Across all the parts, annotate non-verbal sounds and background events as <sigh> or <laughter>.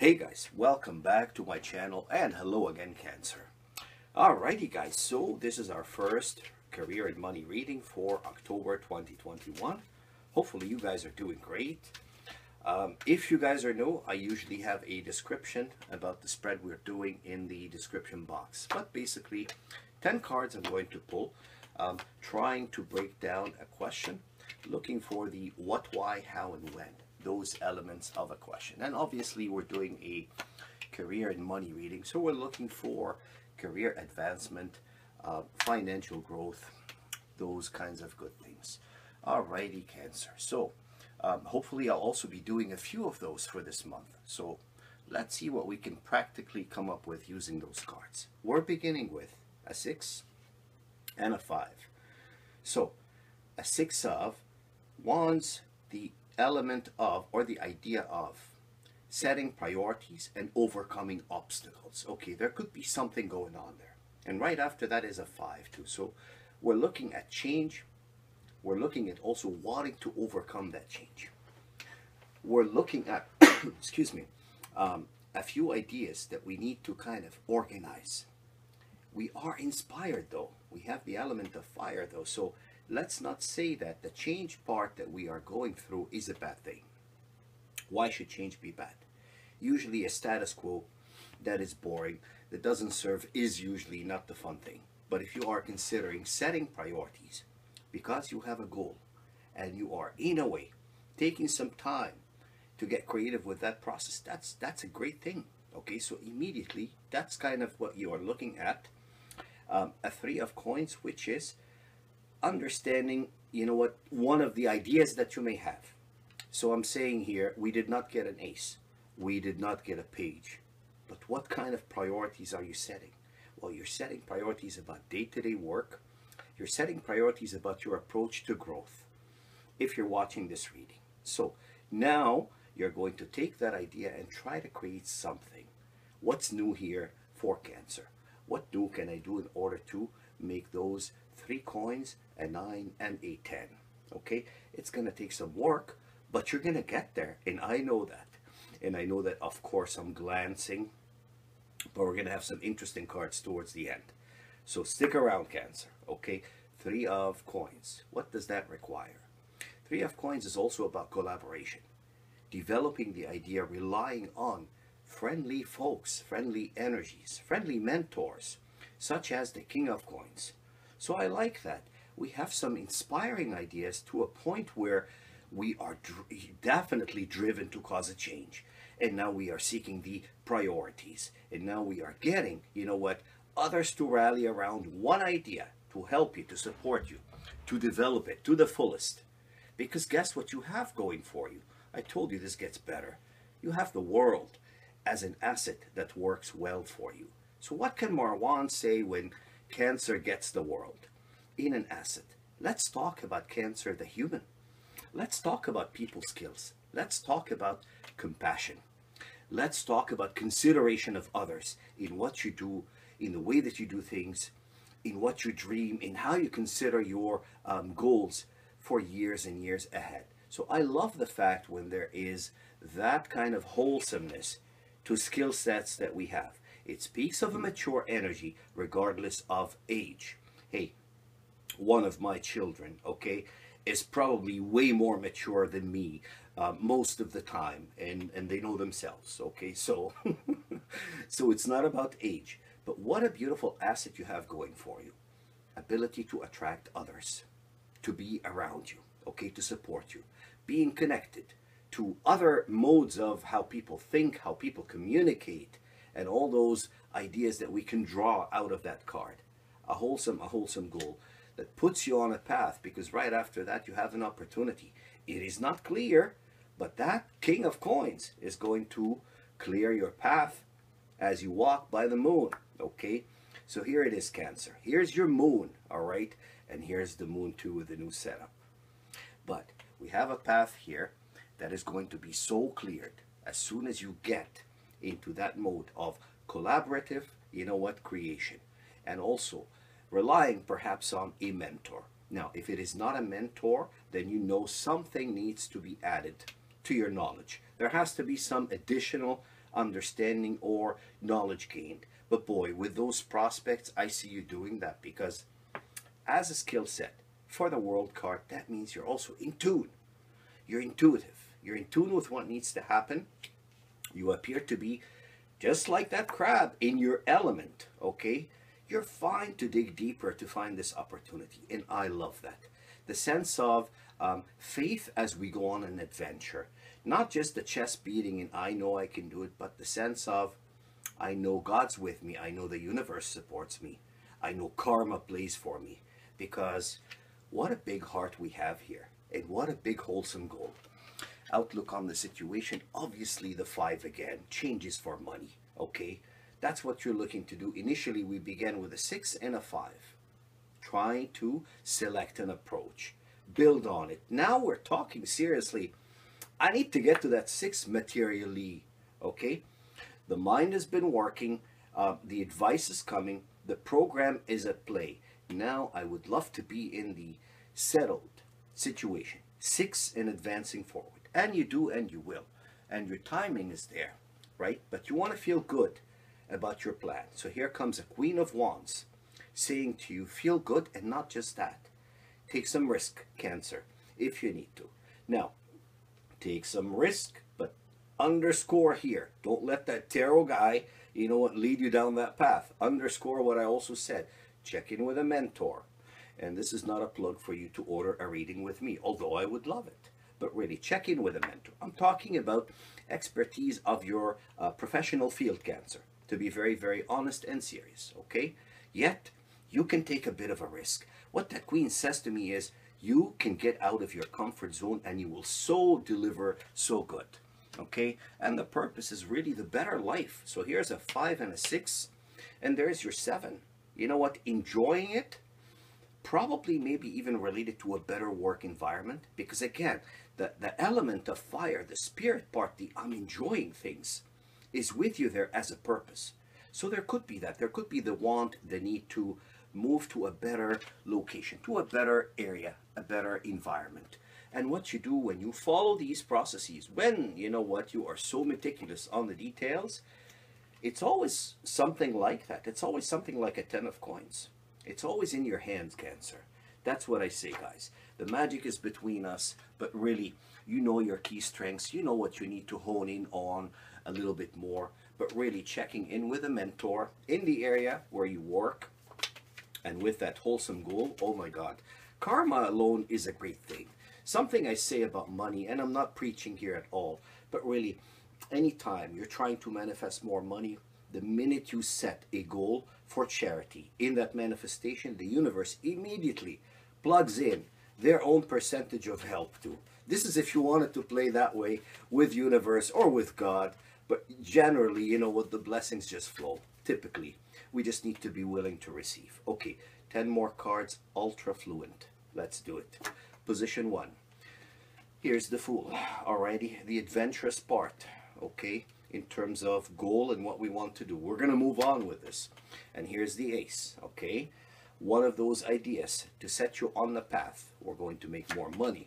Hey guys, welcome back to my channel and hello again Cancer. Alrighty guys, so this is our first career and money reading for October 2021. Hopefully you guys are doing great. Um, if you guys are new, I usually have a description about the spread we're doing in the description box. But basically, 10 cards I'm going to pull, um, trying to break down a question, looking for the what, why, how, and when those elements of a question. And obviously we're doing a career and money reading, so we're looking for career advancement, uh, financial growth, those kinds of good things. Alrighty, Cancer. So um, hopefully I'll also be doing a few of those for this month. So let's see what we can practically come up with using those cards. We're beginning with a 6 and a 5. So a 6 of Wands, the element of or the idea of setting priorities and overcoming obstacles. Okay, there could be something going on there. And right after that is a five too. So we're looking at change. We're looking at also wanting to overcome that change. We're looking at, <coughs> excuse me, um, a few ideas that we need to kind of organize. We are inspired though. We have the element of fire though. So let's not say that the change part that we are going through is a bad thing. Why should change be bad? Usually a status quo that is boring, that doesn't serve, is usually not the fun thing. But if you are considering setting priorities because you have a goal and you are, in a way, taking some time to get creative with that process, that's, that's a great thing. Okay, so immediately, that's kind of what you are looking at. Um, a three of coins, which is understanding, you know what, one of the ideas that you may have. So I'm saying here, we did not get an ace. We did not get a page. But what kind of priorities are you setting? Well, you're setting priorities about day-to-day -day work. You're setting priorities about your approach to growth if you're watching this reading. So now you're going to take that idea and try to create something. What's new here for Cancer? What new can I do in order to make those three coins, a nine, and a 10. Okay, it's going to take some work, but you're going to get there, and I know that. And I know that, of course, I'm glancing, but we're going to have some interesting cards towards the end. So stick around, Cancer, okay? Three of coins. What does that require? Three of coins is also about collaboration. Developing the idea, relying on friendly folks, friendly energies, friendly mentors, such as the King of Coins. So I like that. We have some inspiring ideas to a point where we are dr definitely driven to cause a change. And now we are seeking the priorities. And now we are getting, you know what, others to rally around one idea to help you, to support you, to develop it to the fullest. Because guess what you have going for you? I told you this gets better. You have the world as an asset that works well for you. So what can Marwan say when Cancer gets the world in an asset. Let's talk about cancer, the human. Let's talk about people skills. Let's talk about compassion. Let's talk about consideration of others in what you do, in the way that you do things, in what you dream, in how you consider your um, goals for years and years ahead. So I love the fact when there is that kind of wholesomeness to skill sets that we have. It speaks of a mature energy regardless of age. Hey, one of my children, okay, is probably way more mature than me uh, most of the time, and, and they know themselves, okay? So, <laughs> so it's not about age, but what a beautiful asset you have going for you. Ability to attract others, to be around you, okay, to support you, being connected to other modes of how people think, how people communicate, and all those ideas that we can draw out of that card. A wholesome, a wholesome goal that puts you on a path because right after that you have an opportunity. It is not clear, but that king of coins is going to clear your path as you walk by the moon, okay? So here it is, Cancer. Here's your moon, all right? And here's the moon too with the new setup. But we have a path here that is going to be so cleared as soon as you get into that mode of collaborative, you know what, creation. And also relying perhaps on a mentor. Now, if it is not a mentor, then you know something needs to be added to your knowledge. There has to be some additional understanding or knowledge gained. But boy, with those prospects, I see you doing that because as a skill set for the world card, that means you're also in tune. You're intuitive. You're in tune with what needs to happen. You appear to be just like that crab in your element, okay? You're fine to dig deeper to find this opportunity. And I love that. The sense of um, faith as we go on an adventure. Not just the chest beating and I know I can do it, but the sense of I know God's with me. I know the universe supports me. I know karma plays for me. Because what a big heart we have here. And what a big wholesome goal. Outlook on the situation. Obviously, the five again changes for money. Okay? That's what you're looking to do. Initially, we began with a six and a five. Trying to select an approach. Build on it. Now we're talking seriously. I need to get to that six materially. Okay? The mind has been working, uh, the advice is coming, the program is at play. Now I would love to be in the settled situation, six and advancing forward. And you do and you will. And your timing is there, right? But you want to feel good about your plan. So here comes a Queen of Wands saying to you, feel good and not just that. Take some risk, Cancer, if you need to. Now, take some risk, but underscore here. Don't let that tarot guy, you know what, lead you down that path. Underscore what I also said. Check in with a mentor. And this is not a plug for you to order a reading with me, although I would love it. But really, check in with a mentor. I'm talking about expertise of your uh, professional field cancer, to be very, very honest and serious, okay? Yet, you can take a bit of a risk. What that queen says to me is, you can get out of your comfort zone and you will so deliver so good okay? And the purpose is really the better life. So here's a five and a six, and there's your seven. You know what? Enjoying it, probably maybe even related to a better work environment, because again, the, the element of fire, the spirit part, the I'm enjoying things, is with you there as a purpose. So there could be that. There could be the want, the need to move to a better location, to a better area, a better environment. And what you do when you follow these processes, when you know what you are so meticulous on the details, it's always something like that. It's always something like a ten of coins. It's always in your hands, Cancer. That's what I say, guys. The magic is between us, but really, you know your key strengths. You know what you need to hone in on a little bit more, but really checking in with a mentor in the area where you work and with that wholesome goal. Oh my God. Karma alone is a great thing something I say about money, and I'm not preaching here at all, but really, anytime you're trying to manifest more money, the minute you set a goal for charity in that manifestation, the universe immediately plugs in their own percentage of help too. This is if you wanted to play that way with universe or with God, but generally, you know what, the blessings just flow, typically. We just need to be willing to receive. Okay, 10 more cards, ultra fluent. Let's do it. Position one. Here's the Fool, alrighty, the adventurous part, okay, in terms of goal and what we want to do. We're going to move on with this. And here's the Ace, okay, one of those ideas to set you on the path. We're going to make more money.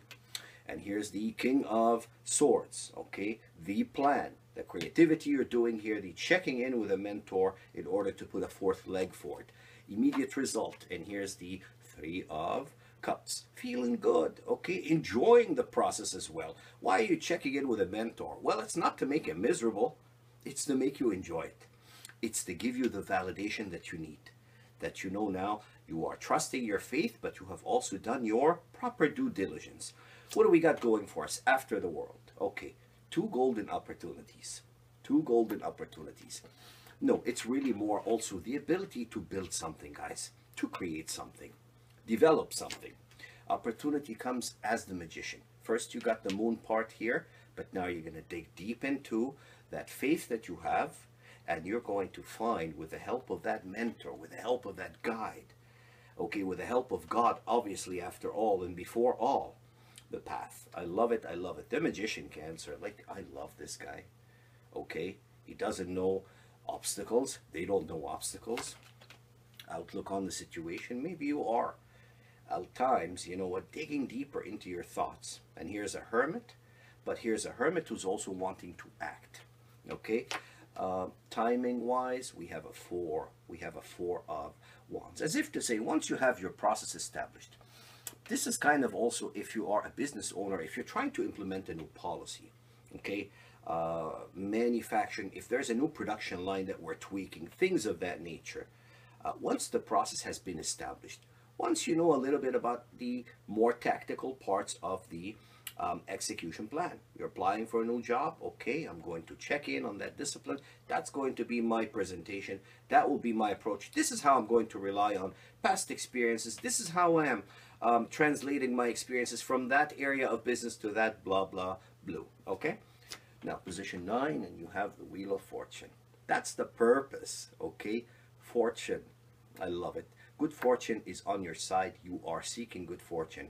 And here's the King of Swords, okay, the plan, the creativity you're doing here, the checking in with a mentor in order to put a fourth leg for it. Immediate result, and here's the Three of cups, feeling good, okay, enjoying the process as well. Why are you checking in with a mentor? Well, it's not to make you miserable, it's to make you enjoy it. It's to give you the validation that you need, that you know now you are trusting your faith, but you have also done your proper due diligence. What do we got going for us after the world? Okay, two golden opportunities. Two golden opportunities. No, it's really more also the ability to build something, guys, to create something develop something. Opportunity comes as the magician. First, you got the moon part here, but now you're going to dig deep into that faith that you have, and you're going to find, with the help of that mentor, with the help of that guide, okay, with the help of God, obviously, after all and before all, the path. I love it. I love it. The magician cancer, like, I love this guy, okay? He doesn't know obstacles. They don't know obstacles. Outlook on the situation. Maybe you are at times, you know what, digging deeper into your thoughts. And here's a hermit, but here's a hermit who's also wanting to act. Okay? Uh, timing wise, we have a four. We have a four of wands. As if to say, once you have your process established, this is kind of also if you are a business owner, if you're trying to implement a new policy, okay, uh, manufacturing, if there's a new production line that we're tweaking, things of that nature. Uh, once the process has been established, once you know a little bit about the more tactical parts of the um, execution plan. You're applying for a new job. Okay, I'm going to check in on that discipline. That's going to be my presentation. That will be my approach. This is how I'm going to rely on past experiences. This is how I am um, translating my experiences from that area of business to that blah, blah, blue. Okay? Now, position nine, and you have the Wheel of Fortune. That's the purpose, okay? Fortune. I love it. Good fortune is on your side. You are seeking good fortune,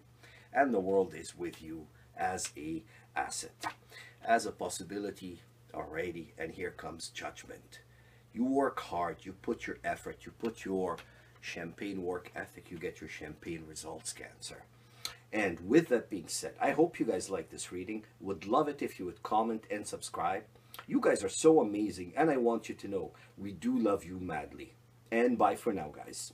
and the world is with you as a asset, as a possibility already. And here comes judgment. You work hard, you put your effort, you put your champagne work ethic, you get your champagne results, Cancer. And with that being said, I hope you guys like this reading. Would love it if you would comment and subscribe. You guys are so amazing, and I want you to know we do love you madly. And bye for now, guys.